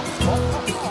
よ